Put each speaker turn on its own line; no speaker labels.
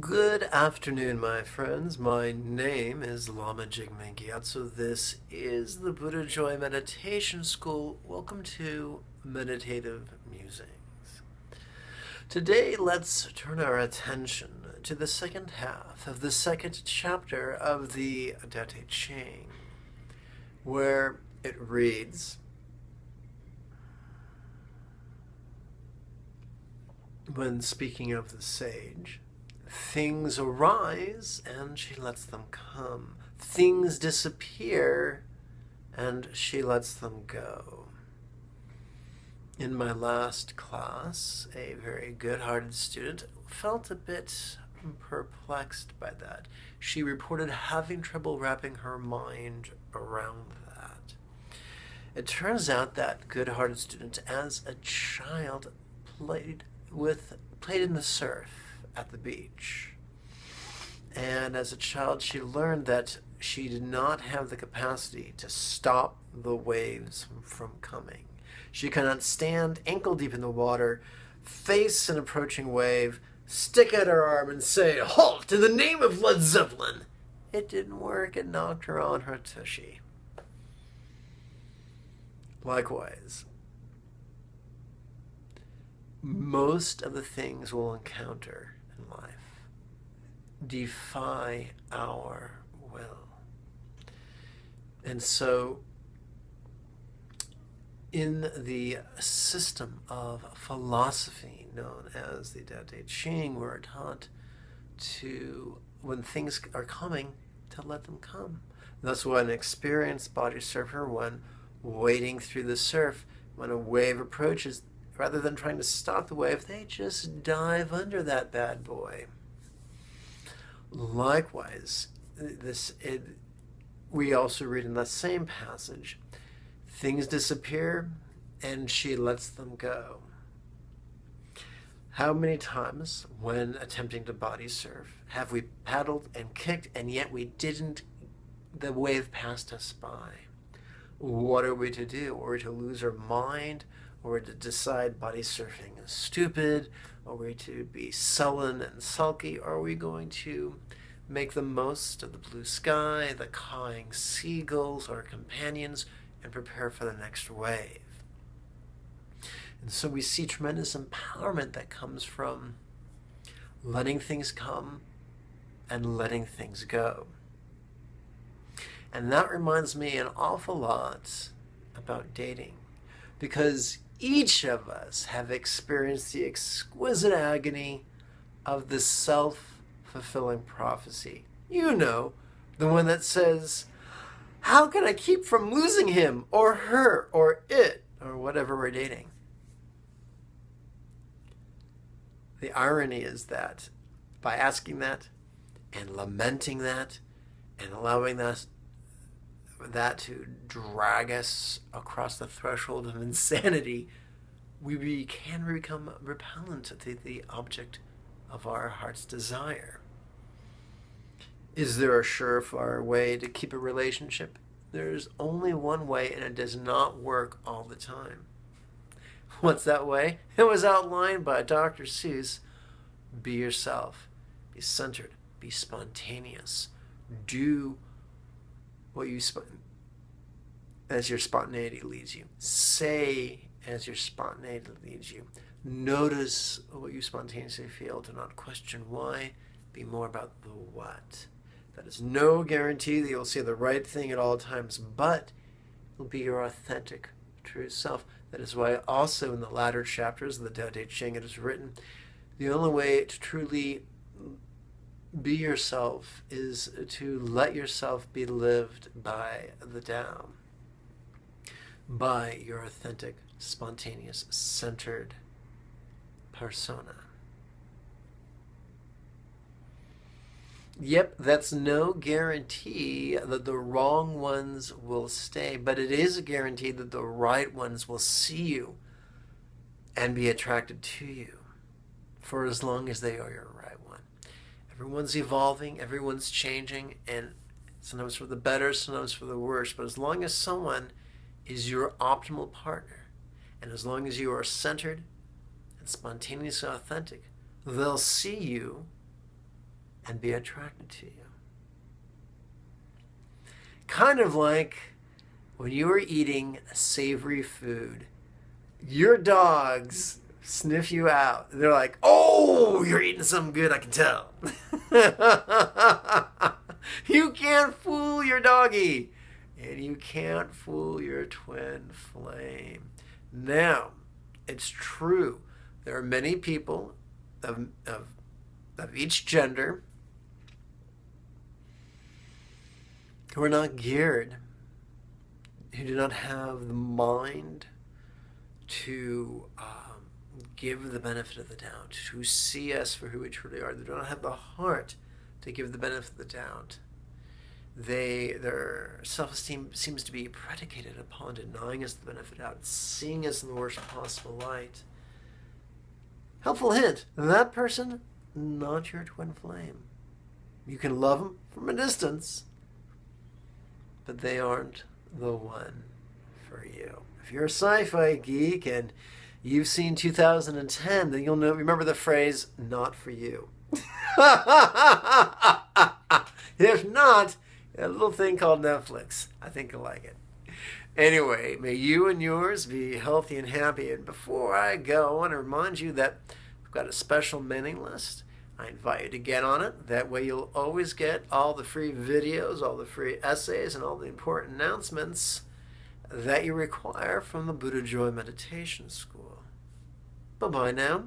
Good afternoon, my friends. My name is Lama Jigme Gyatso. This is the Buddha Joy Meditation School. Welcome to Meditative Musings. Today, let's turn our attention to the second half of the second chapter of the Tao Te Ching, where it reads When speaking of the sage, things arise and she lets them come. Things disappear and she lets them go. In my last class, a very good hearted student felt a bit perplexed by that. She reported having trouble wrapping her mind around that. It turns out that good hearted student, as a child, played with played in the surf at the beach. And as a child, she learned that she did not have the capacity to stop the waves from coming. She cannot stand ankle deep in the water, face an approaching wave, stick out her arm, and say, Halt, in the name of Led Zeppelin! It didn't work, it knocked her on her tushy. Likewise, most of the things we'll encounter defy our will. And so, in the system of philosophy known as the Tao Te Ching, we're taught to, when things are coming, to let them come. That's why an experienced body surfer, when wading through the surf, when a wave approaches, rather than trying to stop the wave, they just dive under that bad boy. Likewise, this it, we also read in that same passage, things disappear and she lets them go. How many times, when attempting to body surf, have we paddled and kicked and yet we didn't, the wave passed us by? What are we to do? Are we to lose our mind? or to decide body surfing is stupid? Are we to be sullen and sulky? Are we going to make the most of the blue sky, the cawing seagulls, our companions, and prepare for the next wave? And so we see tremendous empowerment that comes from letting things come and letting things go. And that reminds me an awful lot about dating because each of us have experienced the exquisite agony of the self fulfilling prophecy. You know, the one that says, How can I keep from losing him or her or it or whatever we're dating? The irony is that by asking that and lamenting that and allowing that that to drag us across the threshold of insanity, we be, can become repellent to the object of our heart's desire. Is there a surefire way to keep a relationship? There's only one way, and it does not work all the time. What's that way? It was outlined by Dr. Seuss. Be yourself, be centered, be spontaneous, do what you as your spontaneity leads you. Say as your spontaneity leads you. Notice what you spontaneously feel. Do not question why. Be more about the what. That is no guarantee that you'll say the right thing at all times, but it'll be your authentic, true self. That is why also in the latter chapters of the Tao Te Ching it is written, the only way to truly be yourself is to let yourself be lived by the Tao, by your authentic, spontaneous, centered persona. Yep, that's no guarantee that the wrong ones will stay, but it is a guarantee that the right ones will see you and be attracted to you for as long as they are your Everyone's evolving, everyone's changing, and sometimes for the better, sometimes for the worse. But as long as someone is your optimal partner, and as long as you are centered and spontaneously authentic, they'll see you and be attracted to you. Kind of like when you are eating savory food, your dogs sniff you out. They're like, oh, you're eating something good, I can tell. you can't fool your doggy. And you can't fool your twin flame. Now, it's true. There are many people of, of, of each gender who are not geared, who do not have the mind to um, give the benefit of the doubt, to see us for who we truly are. They do not have the heart to give the benefit of the doubt. They their self-esteem seems to be predicated upon denying us the benefit of doubt, seeing us in the worst possible light. Helpful hint: that person, not your twin flame. You can love them from a distance, but they aren't the one for you. If you're a sci-fi geek and you've seen 2010, then you'll know remember the phrase "not for you." if not, a little thing called Netflix. I think you'll like it. Anyway, may you and yours be healthy and happy. And before I go, I want to remind you that we've got a special mailing list. I invite you to get on it. That way, you'll always get all the free videos, all the free essays, and all the important announcements that you require from the Buddha Joy Meditation School. Bye bye now.